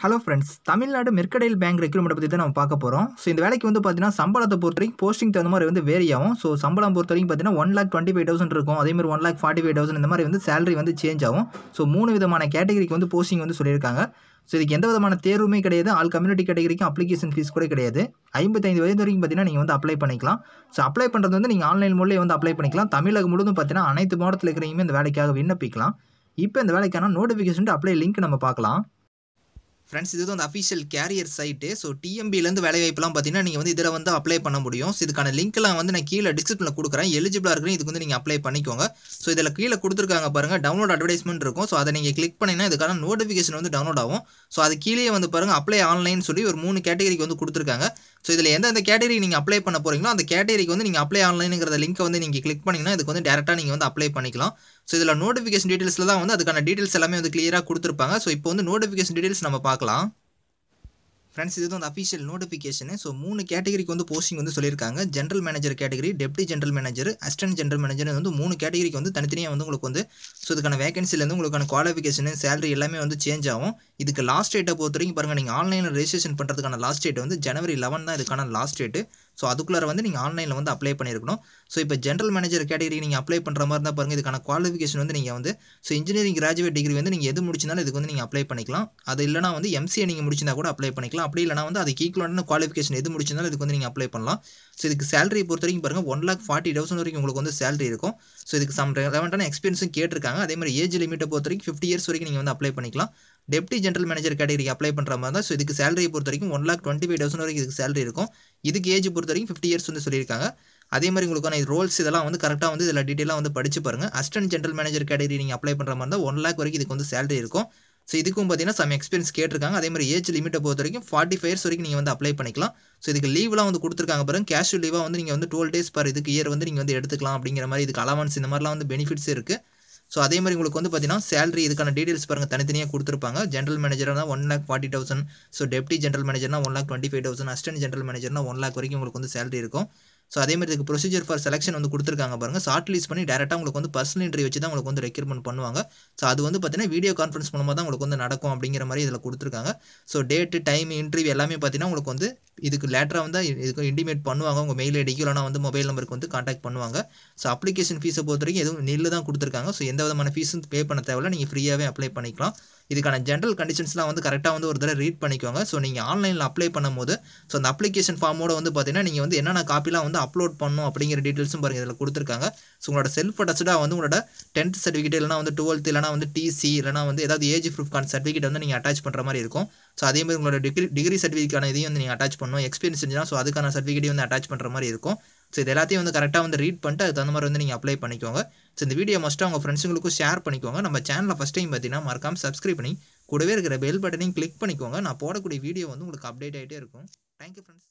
Hello friends Tamil Nadu mercantile bank recruitment பற்றி தான் நம்ம பார்க்க போகிறோம் ஸோ இந்த வேலைக்கு வந்து பார்த்தீங்கன்னா சம்பளத்தை பொறுத்த வரைக்கும் போஸ்டிங் தகுந்த மாதிரி வந்து வேரி ஆகும். ஸோ சம்பளம் பொறுத்த வரைக்கும் பார்த்தீங்கன்னா one lakh twenty five thousand இருக்கும். அதே மாதிரி one lakh forty five thousand இந்த மாதிரி வந்து சேலரி வந்து சேஞ்ச் ஆகும். ஸோ மூணு விதமான கேட்டகரிக்கு வந்து போஸ்டிங் வந்து சொல்லியிருக்காங்க. ஸோ இதுக்கு எந்த விதமான தேர்வுமே கிடையாது. ஆல் கம்யூனிட்டி கேட்டகரிக்கும் அப்ளிகேஷன் ஃபீஸ் கூட கிடையாது. ஐம்பத்தைந்து வயது வரைக்கும் பார்த்தீங்கன்னா நீங்கள் வந்து அப்ளை பண்ணிக்கலாம். ஸோ அப்ளை பண்ணுறது வந்து நீங்கள் ஆன்லைன் மூலியம் வந்து அப்ளை பண்ணிக்கலாம். தமிழகம் முழுவதும் பார்த்தீங்கன்னா அனைத்து மாவட்டத்தில் இருக்கிறவங்க இந்த வேலைக்காக விண்ணப்பிக்கலாம். இப்போ இந்த வேலைக்கான நோட்டிஃபிகேஷன் அப்ளை லிங்க் நம்ம பார்க்கலாம். ஃப்ரெண்ட்ஸ் இது வந்து அந்த அஃபிஷியல் கேரியர் சைட்டு ஸோ டிஎம்பிலேருந்து வேலைவாய்ப்புலாம் பார்த்தீங்கன்னா நீங்கள் வந்து இதில் வந்து அப்ளை பண்ண முடியும். ஸோ இதுக்கான லிங்க்லாம் வந்து நான் கீழே டிஸ்கிரிப்ஷனில் கொடுக்குறேன். எலிஜிபிளாக இருக்கிறேன் இதுக்கு வந்து நீங்கள் அப்ளை பண்ணிக்கோங்க. ஸோ இதில் கீழே கொடுத்துருக்காங்க பாருங்கள் டவுன்லோட் அட்வர்டைஸ்மெண்ட் இருக்கும். ஸோ அதை நீங்கள் கிளிக் பண்ணிங்கன்னா இதுக்கான நோட்டிஃபிகேஷன் வந்து டவுன்லோட் ஆகும். ஸோ அது கீழே வந்து பாருங்கள் அப்ளை ஆன்லைன் சொல்லி ஒரு மூணு கேட்டகரிக்கு வந்து கொடுத்துருக்காங்க. ஸோ இதில் எந்தெந்த கேட்டகரி நீங்கள் அப்ளை பண்ண போகிறீங்களோ அந்த கேட்டகரிக்கு வந்து நீங்கள் அப்ளை ஆன்லைனுங்கிற லிங்க்கை வந்து நீங்கள் கிளிக் பண்ணிங்கன்னா இதுக்கு வந்து டேரெக்டாக நீங்கள் வந்து அப்ளை பண்ணிக்கலாம். ஸோ இதில் நோட்டிஃபிகேஷன் டீட்டெயில்ஸில் தான் வந்து அதுக்கான டீட்டெயில்ஸ் எல்லாமே வந்து கிளியராக கொடுத்துருப்பாங்க. ஸோ இப்போ வந்து நோட்டிஃபிகேஷன் டீட்டெயில்ஸ் நம்ம பார்க்கலாம். ஃப்ரெண்ட்ஸ் இது வந்து அஃபிஷியல் நோட்டிஃபிகேஷன் ஸோ மூணு கேட்டகரிக்கு வந்து போஸ்டிங் வந்து சொல்லியிருக்காங்க. General manager category deputy general manager assistant general manager வந்து மூணு கேட்டகரிக்கு வந்து தனித்தனியாக வந்து உங்களுக்கு வந்து ஸோ இதுக்கான வேகன்சிலேருந்து உங்களுக்கான குவாலிஃபிகேஷன் சேலரி எல்லாமே வந்து சேஞ்ச் ஆகும். இதுக்கு லாஸ்ட் டேட்டை பொறுத்த வரைக்கும் பாருங்கள் நீங்கள் ஆன்லைனில் ரெஜிஸ்ட்ரேஷன் பண்ணுறதுக்கான லாஸ்ட் டேட் வந்து ஜனவரி லெவன் தான் இதுக்கான லாஸ்ட் டேட்டு ஸோ அதுக்குள்ளே வந்து நீங்கள் ஆன்லைனில் வந்து அப்ளை பண்ணியிருக்கணும். ஸோ இப்போ ஜென்ரல் மேனேஜர் கேட்டகரி நீங்கள் அப்ளை பண்ணுற மாதிரி இருந்தால் பாருங்கள் இதுக்கான குவாலிஃபிகேஷன் வந்து நீங்கள் வந்து ஸோ இன்ஜினியரிங் கிராஜுவேட் டிகிரி வந்து நீங்கள் எது முடிச்சிருந்தாலும் இதுக்கு வந்து நீங்கள் அப்ளை பண்ணிக்கலாம். அது இல்லைனா வந்து எம்சிஏ நீங்கள் முடிச்சிருந்தா கூட அப்ளை பண்ணிக்கலாம். அப்படி இல்லைனா வந்து அதுக்கு ஈக்குவலான குவாலிஃபிகேஷன் எது முடிச்சிருந்தாலும் இதுக்கு வந்து நீங்கள் அப்ளை பண்ணலாம். ஸோ இதுக்கு சேலரி பொறுத்த வரைக்கும் பாருங்கள் ஒன் லேக் ஃபார்ட்டி தௌசண்ட் வரைக்கும் உங்களுக்கு வந்து சேலரி இருக்கும். ஸோ இதுக்கு சம் ரெலவெண்ட்டான எக்ஸ்பீரியன்ஸும் கேட்டிருக்காங்க. அதே மாதிரி ஏஜ் லிமிட்டை பொறுத்த வரைக்கும் ஃபிஃப்டி இயர்ஸ் வரைக்கும் நீங்கள் வந்து அப்ளை பண்ணிக்கலாம். டெப்டி ஜென்ரல் மேனேஜர் கேட்டகரிக்கு அப்ளை பண்ணுற மாதிரி தான் ஸோ இதுக்கு சேலரியை பொறுத்த வரைக்கும் one lakh twenty five thousand வரைக்கும் இதுக்கு சேலரி இருக்கும். இதுக்கு ஏஜ் பொறுத்த வரைக்கும் ஃபிஃப்டி இயர்ஸ் வந்து சொல்லியிருக்காங்க. அதே மாதிரி உங்களுக்கான ரோல்ஸ் இதெல்லாம் வந்து கரெக்டாக வந்து இதில் டீட்டெயிலாக வந்து படிச்சு பாருங்கள் அசிஸ்டன்ட் ஜென்ரல் மேனேஜர் கேட்டகரி நீங்கள் அப்ளை பண்ணுற மாதிரி இருந்தால் ஒன் லேக் வரைக்கும் இதுக்கு வந்து சேலரி இருக்கும். ஸோ இதுக்கும் பார்த்தீங்கன்னா சம் எக்ஸ்பீரியன்ஸ் கேட்டிருக்காங்க. அதே மாதிரி ஏஜ் லிமிட்டை பொறுத்த வரைக்கும் ஃபார்ட்டி ஃபைவ் இயர்ஸ் வரைக்கும் நீங்கள் வந்து அப்ளை பண்ணிக்கலாம். ஸோ இதுக்கு லீவ்லாம் வந்து கொடுத்துருக்காங்க பாருங்க. கேஷுவல் லீவாக வந்து நீங்கள் வந்து டுவெல் டேஸ் பர் இதுக்கு இயர் வந்து நீங்கள் வந்து எடுத்துக்கலாம் அப்படிங்கிற மாதிரி இதுக்கு அலவன்ஸ் இந்த மாதிரிலாம் வந்து பெனிஃபிட்ஸ் இருக்குது ஸோ அதே மாதிரி உங்களுக்கு வந்து பார்த்தீங்கன்னா சேலரி இதுக்கான டீட்டெயில்ஸ் பாருங்கள் தனித்தனியாக கொடுத்துருப்பாங்க. General மேனேஜர்னா one lakh forty thousand so deputy general மேனேஜர்னா one lakh twenty five thousand assistant general மேனேஜர்னா one lakh வரைக்கும் உங்களுக்கு வந்து சேலரி இருக்கும். ஸோ அதே மாதிரி இதுக்கு ப்ரொசீஜர் ஃபார் செலெக்ஷன் வந்து கொடுத்துருக்காங்க பாருங்கள் ஷார்ட் லிஸ்ட் பண்ணி டேரெக்டாக உங்களுக்கு வந்து பர்சனல் இன்டர்வியூ வச்சு தான் உங்களுக்கு வந்து ரெக்யூர்மெண்ட் பண்ணுவாங்க. ஸோ அது வந்து பார்த்தீங்கன்னா வீடியோ கான்ஃபரன்ஸ் மூலமாக தான் உங்களுக்கு வந்து நடக்கும் அப்படிங்கிற மாதிரி இதில் கொடுத்துருக்காங்க. ஸோ டேட்டு டைம் இன்டர்வியூ எல்லாமே பார்த்தீங்கன்னா உங்களுக்கு வந்து இதுக்கு லேட்டராக வந்து இதுக்கு இன்டிமேட் பண்ணுவாங்க. உங்கள் மெயில் ஐடிக்கு இல்லைனா வந்து மொபைல் நம்பருக்கு வந்து காண்டாக்ட் பண்ணுவாங்க. ஸோ அப்ளிகேஷன் ஃபீஸை பொறுத்த வரைக்கும் எதுவும் நில்லு தான் கொடுத்துருக்காங்க. ஸோ எந்த விதமான ஃபீஸும் பே பண்ண தேவையில்ல. நீங்கள் ஃப்ரீயாகவே அப்ளை பண்ணிக்கலாம். இதுக்கான ஜென்ரல் கண்டிஷன்ஸ்லாம் வந்து கரெக்டாக வந்து ஒரு தடவை ரீட் பண்ணிக்கோங்க. ஸோ நீங்கள் ஆன்லைனில் அப்ளை பண்ணும்போது ஸோ அந்த அப்ளிகேஷன் ஃபார்மோட வந்து பார்த்தீங்கன்னா நீங்கள் வந்து என்னென்ன காப்பிலாம் வந்து அப்லோட் பண்ணணும் அப்படிங்கிற டீட்டெயில்ஸும் பாருங்கள் இதில் கொடுத்துருக்காங்க. ஸோ உங்களோட செல்ஃப் அட்டஸ்டாக வந்து உங்களோட டென்த் சர்டிஃபிகேட் இல்லைனா வந்து டுவெல்த் இல்லைனா வந்து டிசி இல்லைனா வந்து ஏதாவது ஏஜ் ப்ரூஃப்கான சர்டிஃபிகேட் வந்து நீங்கள் அட்டாச் பண்ணுற மாதிரி இருக்கும். ஸோ அதே மாதிரி உங்களோட டிகிரி டிகிரி சர்டிஃபிகேட்டான இதையும் வந்து நீங்கள் அட்டாச் பண்ணணும். எக்ஸ்பீரியன்ஸ் இருந்துச்சுன்னா ஸோ அதுக்கான சர்டிஃபிகேட்டையும் வந்து அட்டாச் பண்ணுற மாதிரி இருக்கும். ஸோ இது எல்லாத்தையும் வந்து கரெக்டாக வந்து ரீட் பண்ணிட்டு அதுக்கு தகுந்த மாதிரி வந்து நீங்கள் அப்ளை பண்ணிக்கோங்க. ஸோ இந்த வீடியோ மஸ்ட்டாக உங்கள் ஃப்ரெண்ட்ஸுங்களுக்கும் ஷேர் பண்ணிக்கோங்க. நம்ம சேனலில் ஃபஸ்ட் டைம் பார்த்தீங்கன்னா மறக்காமல் சப்ஸ்கிரைப் பண்ணி கூடவே இருக்கிற பெல் பட்டனையும் கிளிக் பண்ணிக்கோங்க. நான் போடக்கூடிய வீடியோ வந்து உங்களுக்கு அப்டேட் ஆகிட்டே இருக்கும். Thank you friends